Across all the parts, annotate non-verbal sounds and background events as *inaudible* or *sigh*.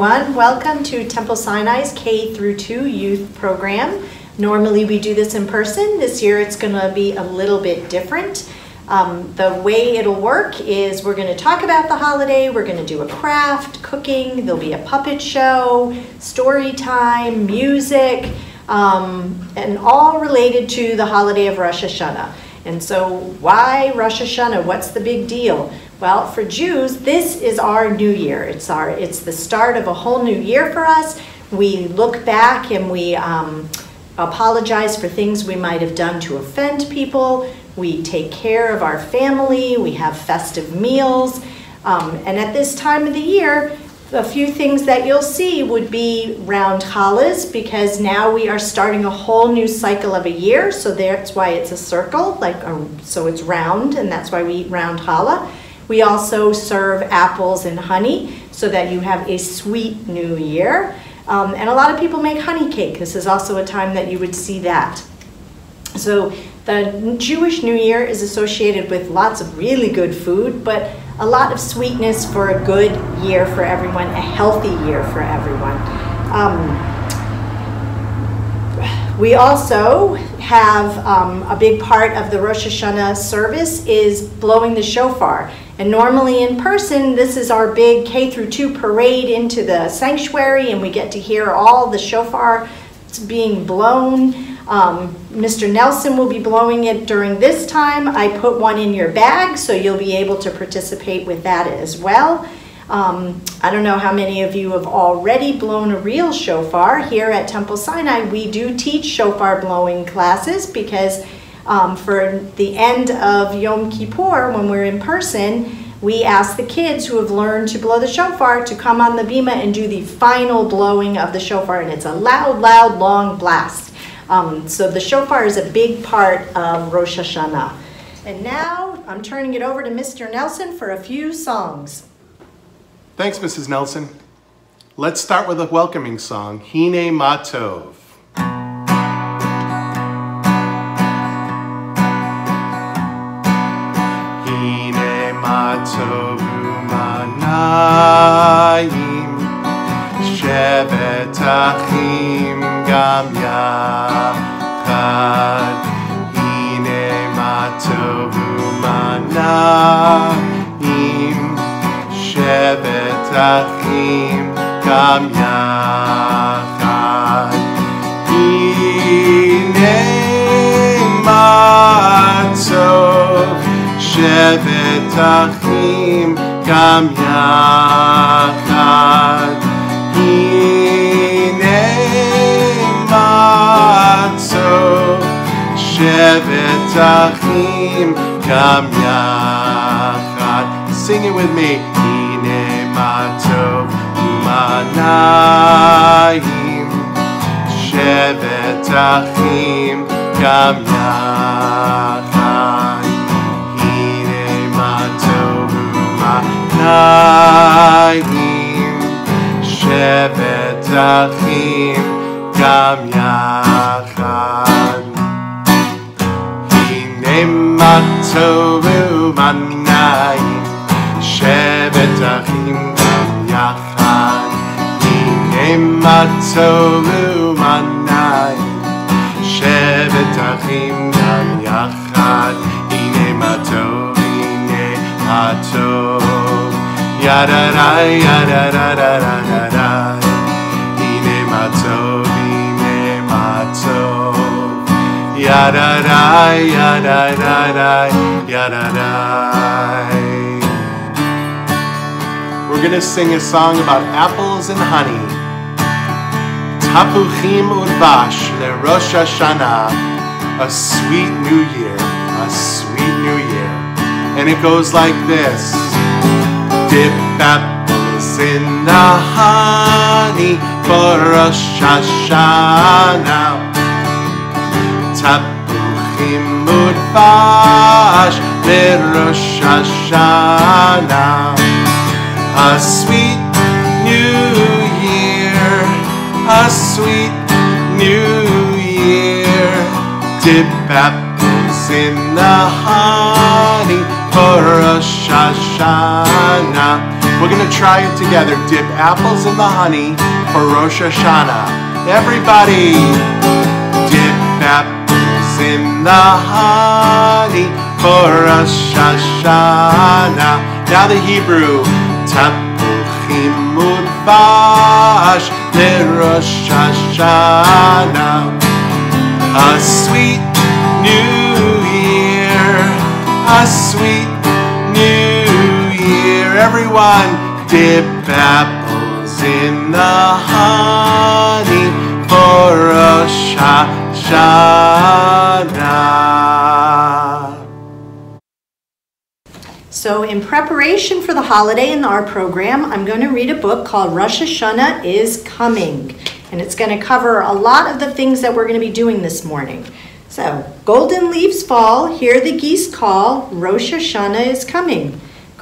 everyone. Welcome to Temple Sinai's K through 2 youth program. Normally we do this in person. This year it's going to be a little bit different. Um, the way it'll work is we're going to talk about the holiday, we're going to do a craft, cooking, there'll be a puppet show, story time, music, um, and all related to the holiday of Rosh Hashanah. And so why Rosh Hashanah? What's the big deal? Well, for Jews, this is our new year. It's our it's the start of a whole new year for us. We look back and we um, apologize for things we might have done to offend people. We take care of our family. We have festive meals. Um, and at this time of the year, a few things that you'll see would be round challahs because now we are starting a whole new cycle of a year. So that's why it's a circle, like a, so it's round, and that's why we eat round challah. We also serve apples and honey so that you have a sweet new year. Um, and a lot of people make honey cake. This is also a time that you would see that. So the Jewish New Year is associated with lots of really good food, but a lot of sweetness for a good year for everyone, a healthy year for everyone. Um, we also have um, a big part of the Rosh Hashanah service is blowing the shofar. And normally in person, this is our big K through 2 parade into the sanctuary, and we get to hear all the shofar being blown. Um, Mr. Nelson will be blowing it during this time. I put one in your bag, so you'll be able to participate with that as well. Um, I don't know how many of you have already blown a real shofar. Here at Temple Sinai, we do teach shofar blowing classes because um, for the end of Yom Kippur, when we're in person, we ask the kids who have learned to blow the shofar to come on the bima and do the final blowing of the shofar, and it's a loud, loud, long blast. Um, so the shofar is a big part of Rosh Hashanah. And now I'm turning it over to Mr. Nelson for a few songs. Thanks, Mrs. Nelson. Let's start with a welcoming song, Hine Matov. טובו מנעים, שבת אחים גם יחד. הנה מה טובו מנעים, שבת אחים גם יחד. הנה מה טוב, שבת אחים אחים גם יחד. הנה מצור שבת אחים גם יחד. Sing it with me. הנה מה טוב ומנעים שבת אחים גם יחד. חיים, שבת אחים גם יחד. הנה מה טוב ומנעים, שבת אחים גם יחד. הנה מה טוב ומנעים, שבת אחים גם יחד. הנה מה טוב, הנה מה טוב. Yadadadadadadai. Ine matov, ine matov. Yadarai, yadadadai, yadadai. We're to sing a song about apples and honey. Tapuchim udvash le Rosh Hashanah. A sweet new year, a sweet new year. And it goes like this dip apples in the honey for Rosh Hashanah. Tapuchim udvash Rosh Hashanah. A sweet new year, a sweet new year. Dip apples in the honey for Rosh Hashanah. We're gonna try it together. Dip apples in the honey for Rosh Hashanah. Everybody, dip apples in the honey for Rosh Hashanah. Now the Hebrew, tapuchim udvash leRosh Hashanah. A sweet Everyone, dip apples in the honey for Rosh Hashanah. So in preparation for the holiday in our program, I'm going to read a book called Rosh Hashanah is Coming. And it's going to cover a lot of the things that we're going to be doing this morning. So, golden leaves fall, hear the geese call, Rosh Hashanah is coming.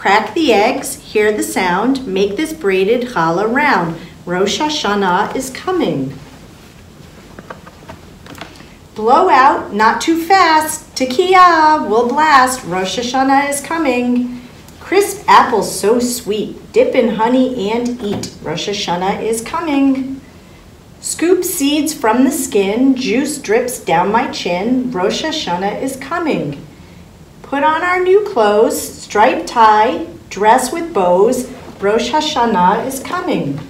Crack the eggs, hear the sound, make this braided challah round. Rosh Hashanah is coming. Blow out, not too fast. Tekiah, will blast. Rosh Hashanah is coming. Crisp apples so sweet. Dip in honey and eat. Rosh Hashanah is coming. Scoop seeds from the skin. Juice drips down my chin. Rosh Hashanah is coming. Put on our new clothes. Striped tie. Dress with bows. Rosh Hashanah is coming.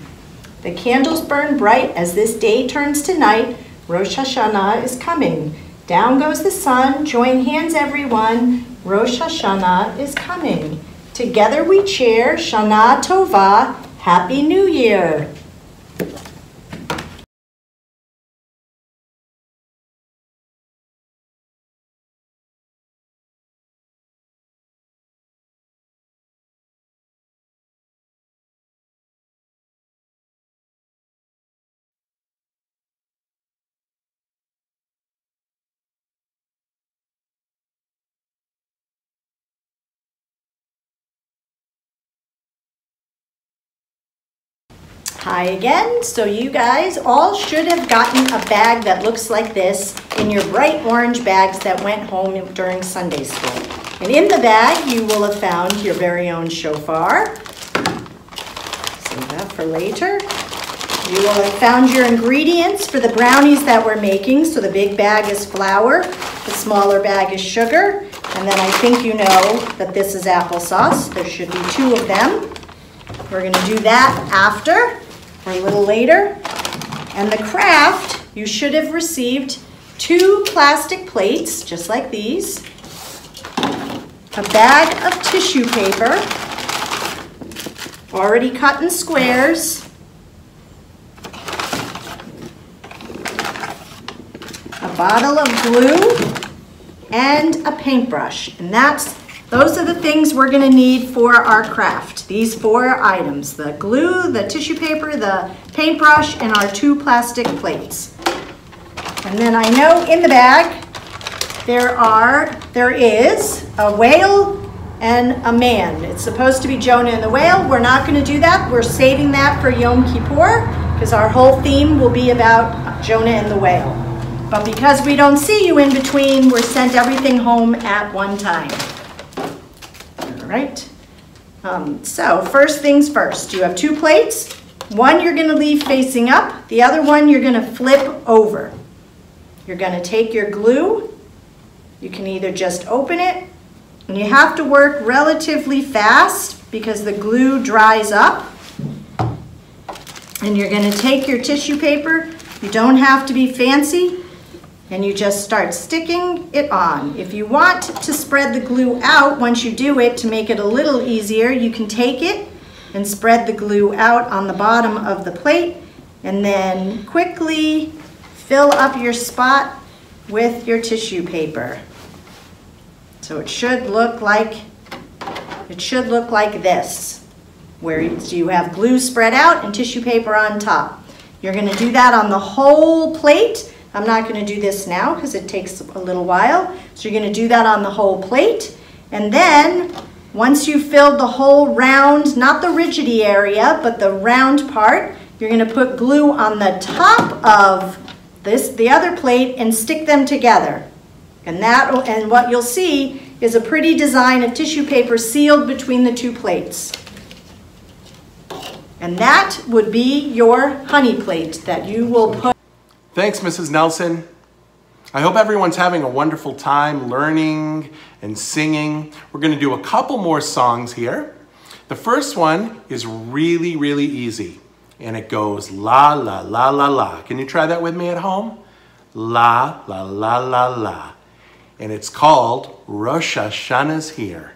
The candles burn bright as this day turns to night. Rosh Hashanah is coming. Down goes the sun. Join hands, everyone. Rosh Hashanah is coming. Together we cheer. Shana Tova. Happy New Year. Hi again. So you guys all should have gotten a bag that looks like this in your bright orange bags that went home during Sunday school. And in the bag, you will have found your very own shofar. Save that for later. You will have found your ingredients for the brownies that we're making. So the big bag is flour, the smaller bag is sugar, and then I think you know that this is applesauce. There should be two of them. We're gonna do that after a little later. And the craft, you should have received two plastic plates, just like these, a bag of tissue paper, already cut in squares, a bottle of glue, and a paintbrush. And that's those are the things we're gonna need for our craft. These four items, the glue, the tissue paper, the paintbrush, and our two plastic plates. And then I know in the bag, there are, there is a whale and a man. It's supposed to be Jonah and the whale. We're not gonna do that. We're saving that for Yom Kippur because our whole theme will be about Jonah and the whale. But because we don't see you in between, we're sent everything home at one time right? Um, so first things first, you have two plates. One you're gonna leave facing up, the other one you're gonna flip over. You're gonna take your glue, you can either just open it, and you have to work relatively fast because the glue dries up. And you're gonna take your tissue paper, you don't have to be fancy, and you just start sticking it on. If you want to spread the glue out once you do it to make it a little easier, you can take it and spread the glue out on the bottom of the plate and then quickly fill up your spot with your tissue paper. So it should look like it should look like this, where you have glue spread out and tissue paper on top. You're going to do that on the whole plate I'm not going to do this now because it takes a little while. So you're going to do that on the whole plate. And then once you've filled the whole round, not the rigidy area, but the round part, you're going to put glue on the top of this, the other plate and stick them together. And that, and what you'll see is a pretty design of tissue paper sealed between the two plates. And that would be your honey plate that you will put. Thanks, Mrs. Nelson. I hope everyone's having a wonderful time learning and singing. We're going to do a couple more songs here. The first one is really, really easy. And it goes la, la, la, la, la. Can you try that with me at home? La, la, la, la, la. And it's called Rosh Hashanah's Here.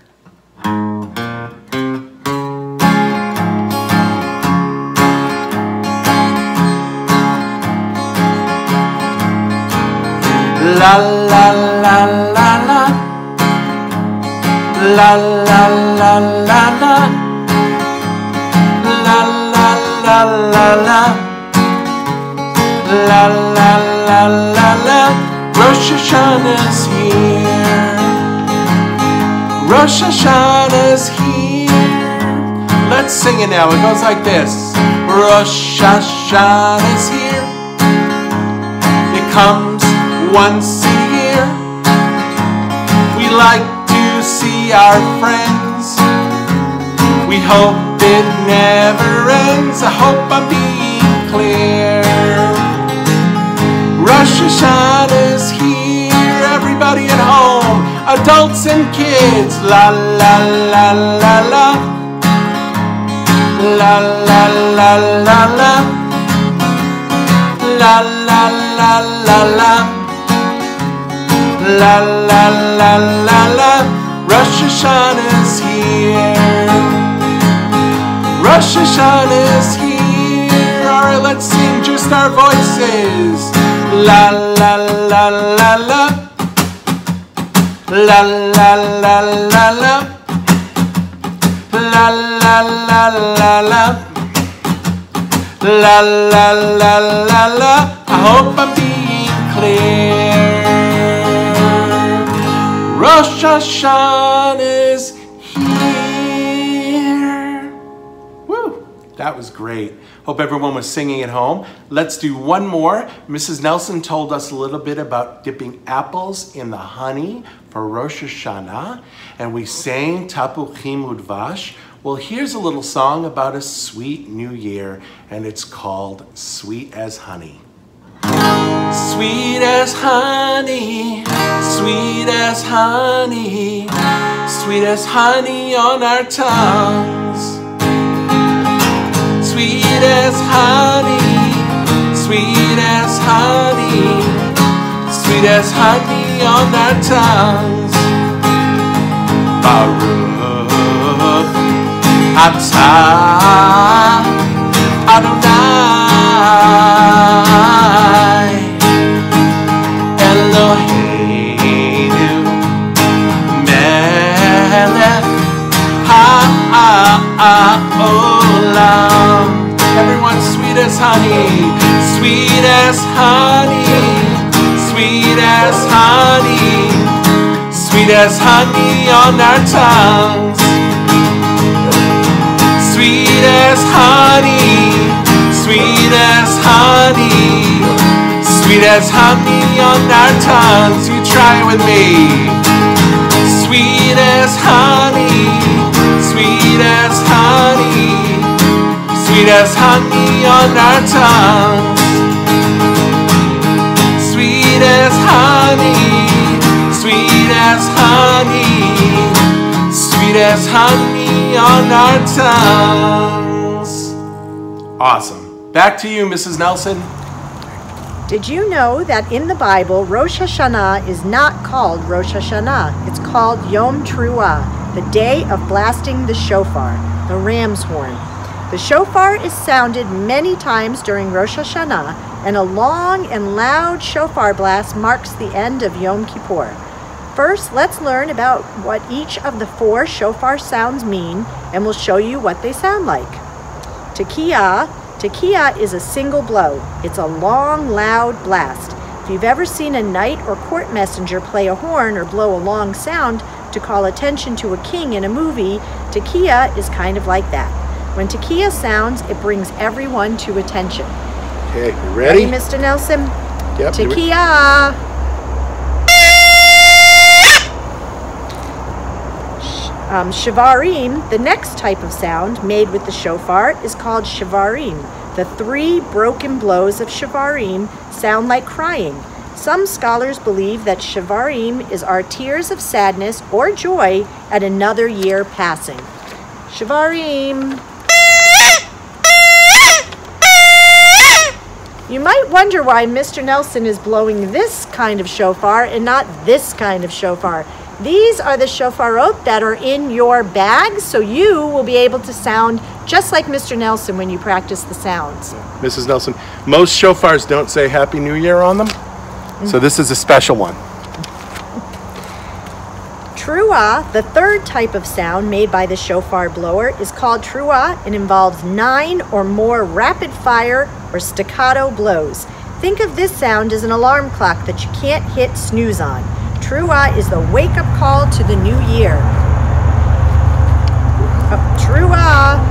La la la la la. La la la la la. La la la la la. La la la la la. Rosh Hashanah's here. Rosh Hashanah's here. Let's sing it now. It goes like this. Rosh Hashanah's here. It comes once a year. We like to see our friends. We hope it never ends. I hope I'm being clear. Rosh Hashanah is here. Everybody at home, adults and kids. La la la la la. La la la la la. La la la la la. La la la la la, Rosh Hashanah's here. Rosh Hashanah's here. All right, let's sing just our voices. La la la la la. La la la la la. La la la la la. La la la la la. I hope I'm being clear. Rosh Hashanah is here. Woo! That was great. Hope everyone was singing at home. Let's do one more. Mrs. Nelson told us a little bit about dipping apples in the honey for Rosh Hashanah, and we sang Tapuchim Udvash. Well, here's a little song about a sweet new year, and it's called Sweet as Honey. Sweet as honey, sweet as honey, sweet as honey on our tongues. Sweet as honey, sweet as honey, sweet as honey on our tongues. Baruch atah Adonai honey Sweet as honey Sweet as honey Sweet as honey on our tongues. Sweet as honey Sweet as honey Sweet as honey on our tongues. You try it with me. Sweet as honey Sweet as honey Sweet as honey on our tongues Sweet as honey Sweet as honey Sweet as honey on our tongues Awesome. Back to you, Mrs. Nelson. Did you know that in the Bible, Rosh Hashanah is not called Rosh Hashanah? It's called Yom Teruah, the day of blasting the shofar, the ram's horn. The shofar is sounded many times during Rosh Hashanah, and a long and loud shofar blast marks the end of Yom Kippur. First, let's learn about what each of the four shofar sounds mean, and we'll show you what they sound like. Tekiah. Tekiah is a single blow. It's a long, loud blast. If you've ever seen a knight or court messenger play a horn or blow a long sound to call attention to a king in a movie, Tekiah is kind of like that. When Tekiah sounds, it brings everyone to attention. Okay, you Ready, Mr. Nelson? Yep. you re- Tekiah. Shh. Um, shivarim, the next type of sound made with the shofar, is called shivarim. The three broken blows of shivarim sound like crying. Some scholars believe that shivarim is our tears of sadness or joy at another year passing. Shivarim. You might wonder why Mr. Nelson is blowing this kind of shofar and not this kind of shofar. These are the shofarot that are in your bag, so you will be able to sound just like Mr. Nelson when you practice the sounds. Mrs. Nelson, most shofars don't say Happy New Year on them, so this is a special one. Truah, the third type of sound made by the shofar blower, is called truah and involves nine or more rapid fire or staccato blows. Think of this sound as an alarm clock that you can't hit snooze on. Truah is the wake up call to the new year. Oh, truah!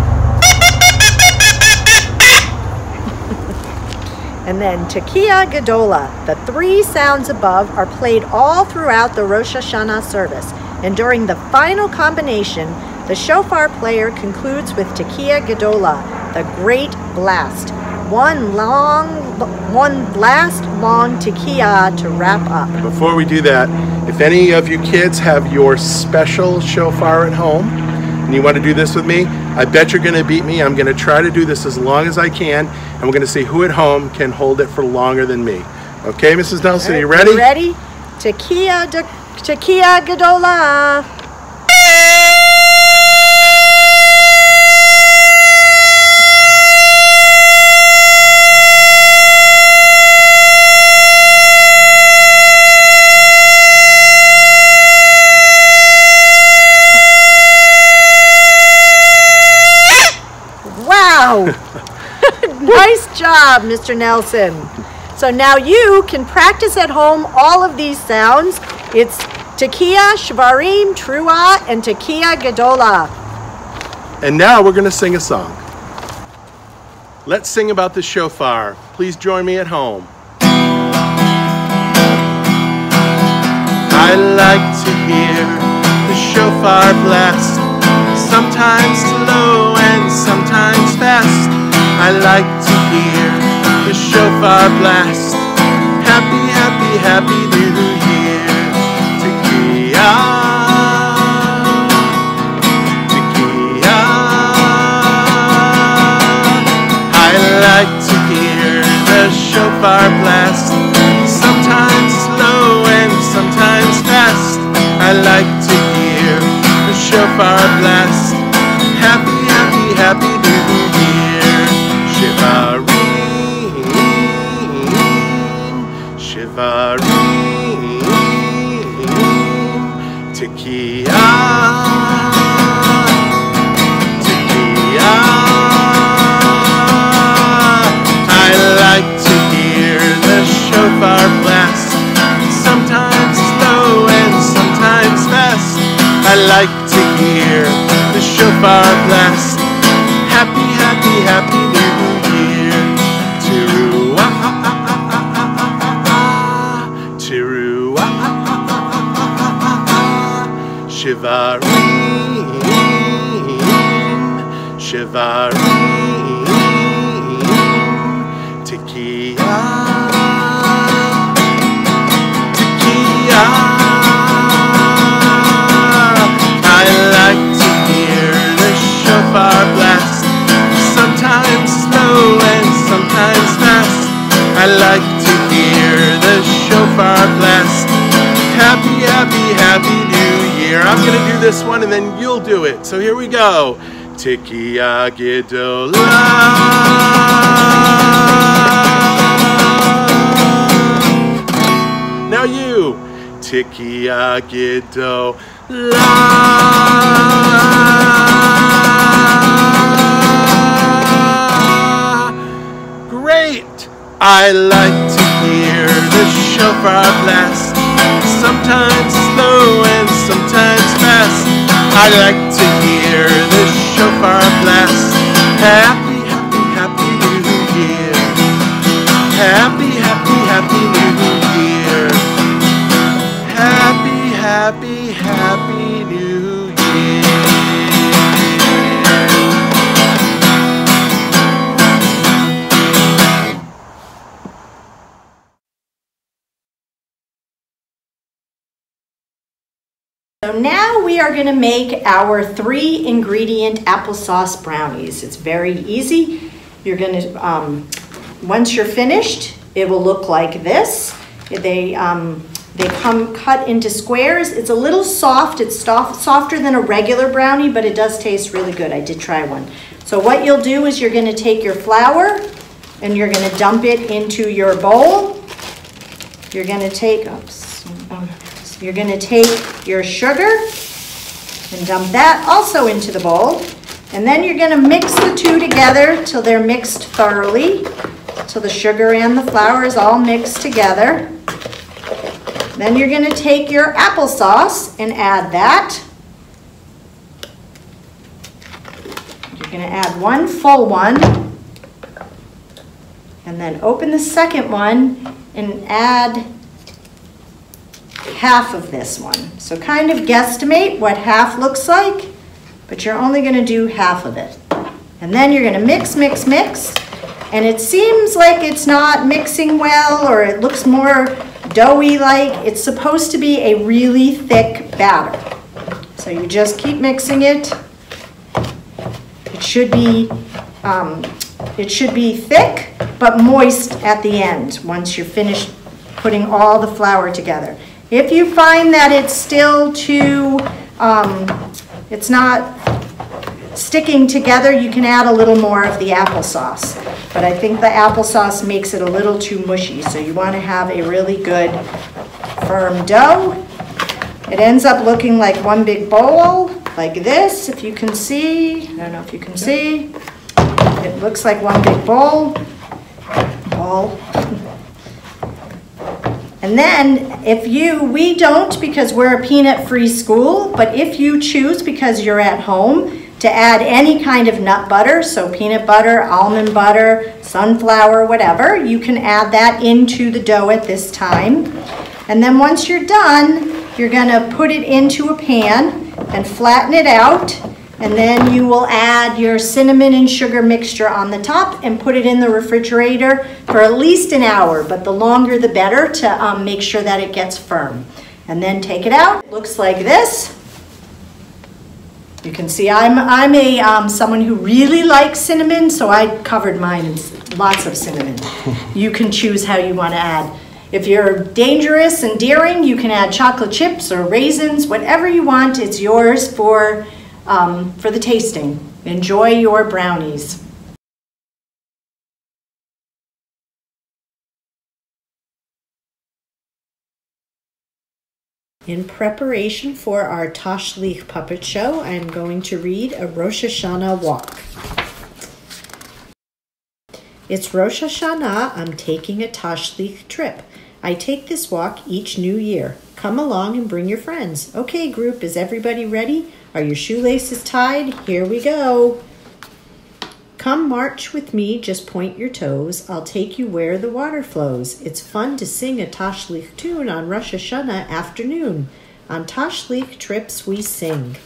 And then Tekiah Gadola. The three sounds above are played all throughout the Rosh Hashanah service. And during the final combination, the shofar player concludes with Tekiah Gadola, the great blast. One long, one last long Tekiah to wrap up. Before we do that, if any of you kids have your special shofar at home and you want to do this with me, I bet you're going to beat me. I'm going to try to do this as long as I can, and we're going to see who at home can hold it for longer than me. Okay, Mrs. Nelson, are you ready? Ready? Tekiah Gadola. Wow! *laughs* nice job, Mr. Nelson. So now you can practice at home all of these sounds. It's Tekiah, Shvarim, Truah, and Tekiah Gadola. And now we're going to sing a song. Let's sing about the shofar. Please join me at home. I like to hear the shofar blast, sometimes slow and sometimes fast. I like to hear the shofar blast. Happy, happy, happy new year. Tekiah. I like to hear the shofar blast, sometimes slow and sometimes fast. I like to hear the shofar blast. Happy hear the shofar blast. Happy, happy, happy new year. Teruah, Teruah, Shivarim, Shivarim, this one and then you'll do it. So here we go. Tekiah Gedolah. Now you. Tekiah Gedolah. Great! I like to hear the shofar blast, sometimes slow and sometimes. I like to hear the shofar blast. Happy, happy, happy new year. Happy, happy, happy new year. Happy, happy, happy So now we are gonna make our three ingredient applesauce brownies. It's very easy. You're gonna, um, once you're finished, it will look like this. They, um, they come cut into squares. It's a little soft. It's soft, softer than a regular brownie, but it does taste really good. I did try one. So what you'll do is you're gonna take your flour and you're gonna dump it into your bowl. You're gonna take, oops, you're gonna take your sugar and dump that also into the bowl. And then you're gonna mix the two together till they're mixed thoroughly, till the sugar and the flour is all mixed together. Then you're gonna take your applesauce and add that. You're gonna add one full one. And then open the second one and add half of this one. So kind of guesstimate what half looks like, but you're only gonna do half of it. And then you're gonna mix, mix, mix, and it seems like it's not mixing well or it looks more doughy like. It's supposed to be a really thick batter. So you just keep mixing it. It should be, um, it should be thick but moist at the end once you're finished putting all the flour together. If you find that it's still too, um, it's not sticking together, you can add a little more of the applesauce. But I think the applesauce makes it a little too mushy, so you want to have a really good firm dough. It ends up looking like one big bowl, like this, if you can see. I don't know if you can see. It looks like one big bowl. Bowl. And then if you, we don't because we're a peanut-free school, but if you choose because you're at home to add any kind of nut butter, so peanut butter, almond butter, sunflower, whatever, you can add that into the dough at this time. And then once you're done, you're gonna put it into a pan and flatten it out and then you will add your cinnamon and sugar mixture on the top and put it in the refrigerator for at least an hour, but the longer the better to um, make sure that it gets firm. And then take it out. It looks like this. You can see I'm, I'm a um, someone who really likes cinnamon, so I covered mine in lots of cinnamon. *laughs* you can choose how you want to add. If you're dangerous and daring, you can add chocolate chips or raisins, whatever you want. It's yours for um, for the tasting. Enjoy your brownies. In preparation for our Tashlich puppet show, I'm going to read a Rosh Hashanah walk. It's Rosh Hashanah, I'm taking a Tashlich trip. I take this walk each new year. Come along and bring your friends. Okay, group, is everybody ready? Are your shoelaces tied? Here we go. Come march with me, just point your toes. I'll take you where the water flows. It's fun to sing a Tashlich tune on Rosh Hashanah afternoon. On Tashlich trips we sing.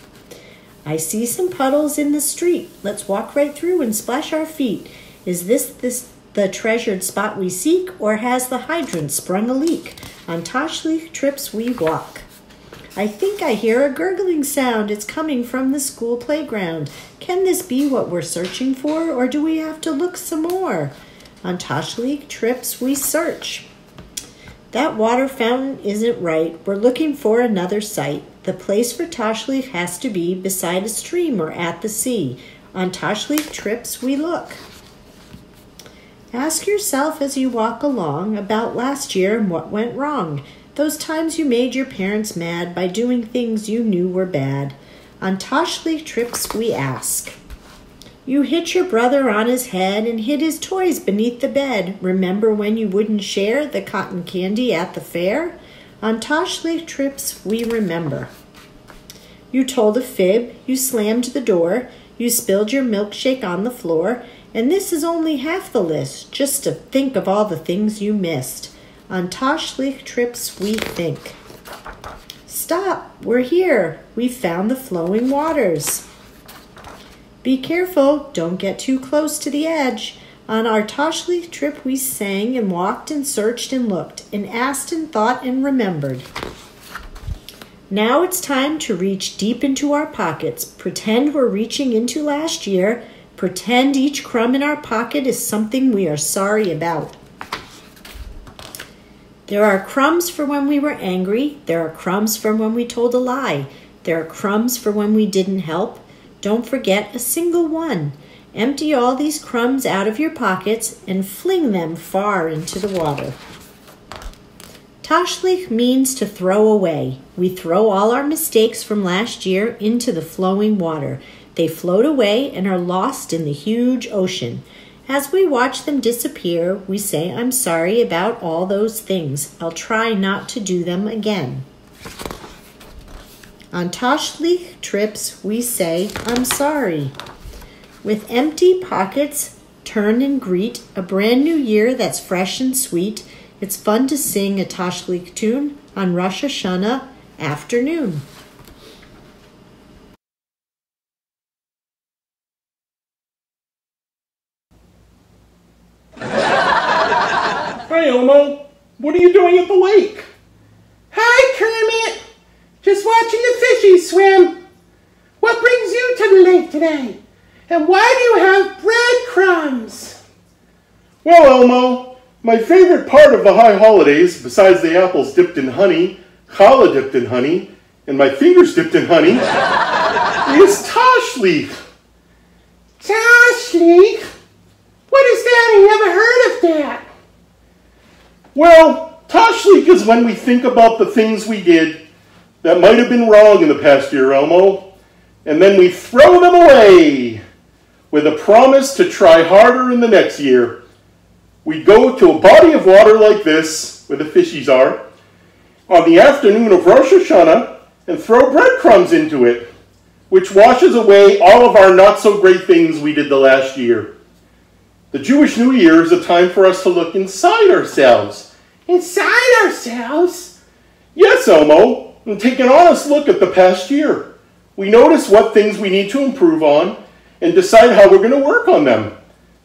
I see some puddles in the street. Let's walk right through and splash our feet. Is this this the treasured spot we seek, or has the hydrant sprung a leak? On Tashlich trips we walk. I think I hear a gurgling sound. It's coming from the school playground. Can this be what we're searching for, or do we have to look some more? On Tashlich trips, we search. That water fountain isn't right. We're looking for another site. The place for Tashlich has to be beside a stream or at the sea. On Tashlich trips, we look. Ask yourself as you walk along about last year and what went wrong. Those times you made your parents mad by doing things you knew were bad. On Tashlich trips we ask. You hit your brother on his head and hid his toys beneath the bed. Remember when you wouldn't share the cotton candy at the fair? On Tashlich trips we remember. You told a fib, you slammed the door, you spilled your milkshake on the floor, and this is only half the list, just to think of all the things you missed. On Tashlich trips, we think. Stop, we're here. We found the flowing waters. Be careful, don't get too close to the edge. On our Tashlich trip, we sang and walked and searched and looked and asked and thought and remembered. Now it's time to reach deep into our pockets. Pretend we're reaching into last year. Pretend each crumb in our pocket is something we are sorry about. There are crumbs for when we were angry. There are crumbs for when we told a lie. There are crumbs for when we didn't help. Don't forget a single one. Empty all these crumbs out of your pockets and fling them far into the water. Tashlich means to throw away. We throw all our mistakes from last year into the flowing water. They float away and are lost in the huge ocean. As we watch them disappear, we say, I'm sorry about all those things. I'll try not to do them again. On Tashlich trips, we say, I'm sorry. With empty pockets, turn and greet a brand new year that's fresh and sweet. It's fun to sing a Tashlich tune on Rosh Hashanah afternoon. Hi, Elmo. What are you doing at the lake? Hi, Kermit. Just watching the fishies swim. What brings you to the lake today? And why do you have breadcrumbs? Well, Elmo, my favorite part of the high holidays, besides the apples dipped in honey, challah dipped in honey, and my fingers dipped in honey, *laughs* is Tashlich. Leaf? What is that? I never heard of that. Well, Tashlich is when we think about the things we did that might have been wrong in the past year, Elmo, and then we throw them away with a promise to try harder in the next year. We go to a body of water like this, where the fishies are, on the afternoon of Rosh Hashanah and throw breadcrumbs into it, which washes away all of our not so great things we did the last year. The Jewish New Year is a time for us to look inside ourselves. Inside ourselves? Yes, Elmo, and take an honest look at the past year. We notice what things we need to improve on and decide how we're going to work on them.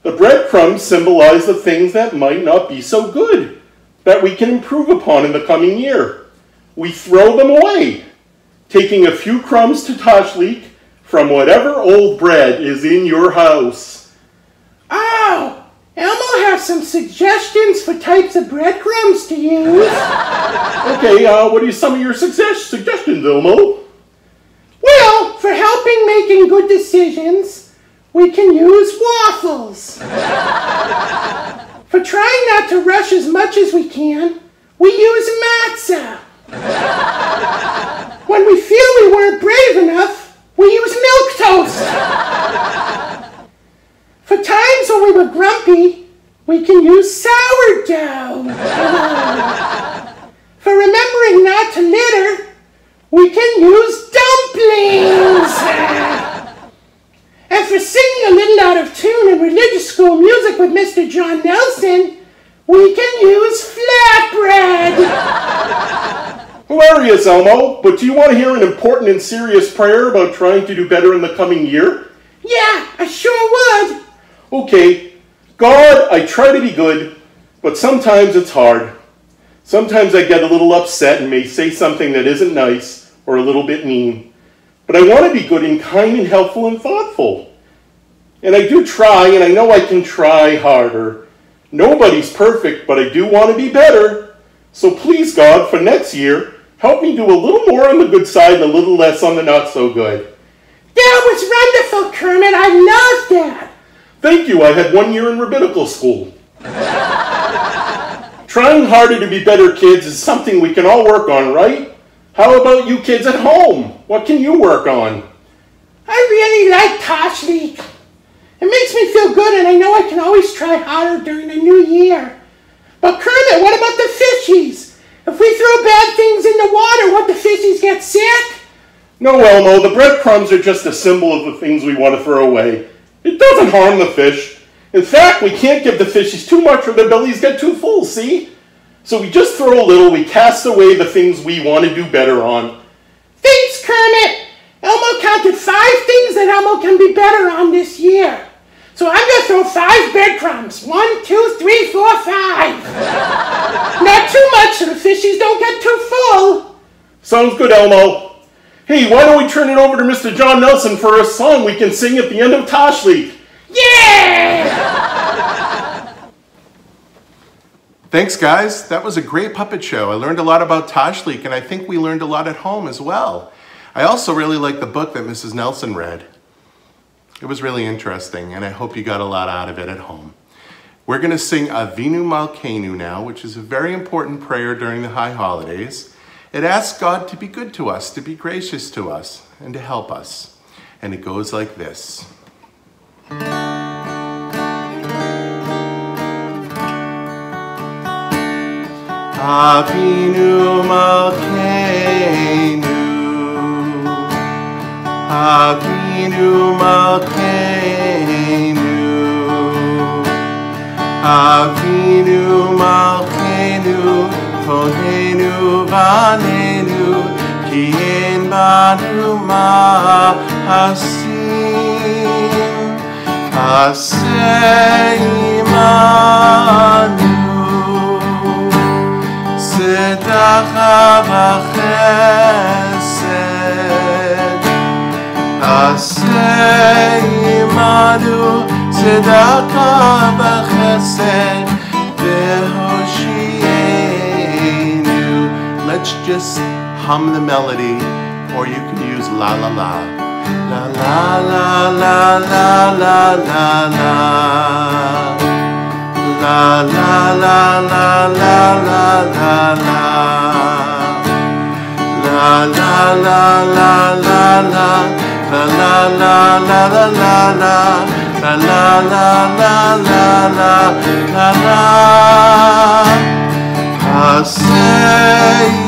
The breadcrumbs symbolize the things that might not be so good, that we can improve upon in the coming year. We throw them away, taking a few crumbs to Tashlich from whatever old bread is in your house. Oh, Elmo has some suggestions for types of breadcrumbs to use. *laughs* Okay, uh, what are some of your suggest- suggestions, Elmo? Well, for helping making good decisions, we can use waffles. *laughs* for trying not to rush as much as we can, we use matzah. *laughs* when we feel we weren't brave enough, we use milk toast. For times when we were grumpy, we can use sourdough. *laughs* for remembering not to litter, we can use dumplings. and for singing a little out of tune in religious school music with Mr. John Nelson, we can use flatbread. Hilarious, Elmo, but do you want to hear an important and serious prayer about trying to do better in the coming year? yeah, I sure would. Okay, God, I try to be good, but sometimes it's hard. Sometimes I get a little upset and may say something that isn't nice or a little bit mean. But I want to be good and kind and helpful and thoughtful. And I do try, and I know I can try harder. Nobody's perfect, but I do want to be better. So please, God, for next year, help me do a little more on the good side and a little less on the not so good. That was wonderful, Kermit. I loved that. Thank you, I had one year in rabbinical school. Trying harder to be better kids is something we can all work on, right? How about you kids at home? What can you work on? I really like Tashlich. It makes me feel good, and I know I can always try harder during the new year. But Kermit, what about the fishies? If we throw bad things in the water, won't the fishies get sick? No, Elmo, the breadcrumbs are just a symbol of the things we want to throw away. It doesn't harm the fish. In fact, we can't give the fishies too much or their bellies get too full, see? So we just throw a little, we cast away the things we want to do better on. Thanks, Kermit. Elmo counted five things that Elmo can be better on this year. So I'm gonna throw five breadcrumbs. One, two, three, four, five. *laughs* Not too much so the fishies don't get too full. Sounds good, Elmo. Hey, why don't we turn it over to Mr. John Nelson for a song we can sing at the end of Tashlich? Yeah! Thanks, guys. That was a great puppet show. I learned a lot about Tashlich, and I think we learned a lot at home as well. I also really liked the book that Mrs. Nelson read. It was really interesting, and I hope you got a lot out of it at home. We're going to sing Avinu Malkeinu now, which is a very important prayer during the high holidays. It asks God to be good to us, to be gracious to us, and to help us. And it goes like this. Avinu Malkeinu Avinu Malkeinu Avinu Malkeinu חוננו בנינו, כי אין בנו מעשים, עשה עמנו, צדך וחסד, עשה עמנו, צדך וחסד, והוא Let's just hum the melody or you can use la la la La la la la la la la la La la la la la la la la La la la la la la La la la la la la la La la la la la la la la Aseh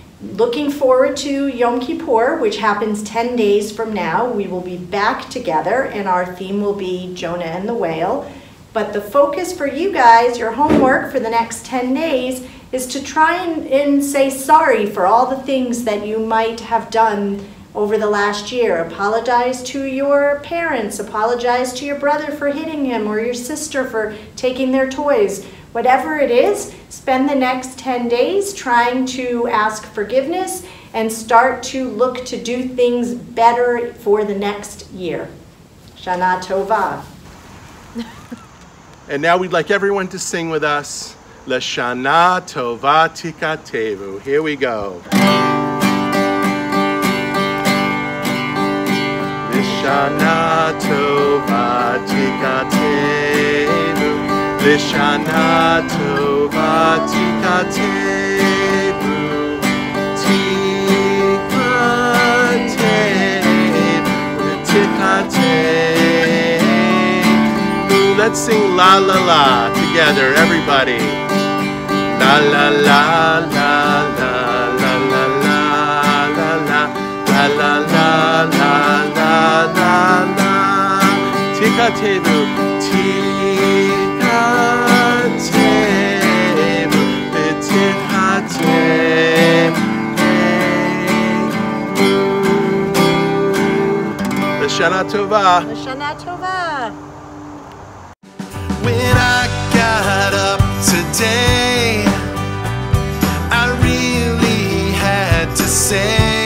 Looking forward to Yom Kippur, which happens 10 days from now. We will be back together, and our theme will be Jonah and the whale. But the focus for you guys, your homework for the next 10 days, is to try and, and say sorry for all the things that you might have done over the last year. Apologize to your parents, apologize to your brother for hitting him or your sister for taking their toys. Whatever it is, spend the next 10 days trying to ask forgiveness and start to look to do things better for the next year. Shana Tova. And now we'd like everyone to sing with us Lashana Tova Tikatevu. Here we go. Lishana Tova Tikatevu. Lishana Tova Tikatevu. Tikatevu. Tikatevu. Let's sing la la la together, everybody. La la la la la la la la la la la la la la la la la Tikatevu Tikatevu Lashana Tova Shana Tova. when I got up today, I really had to say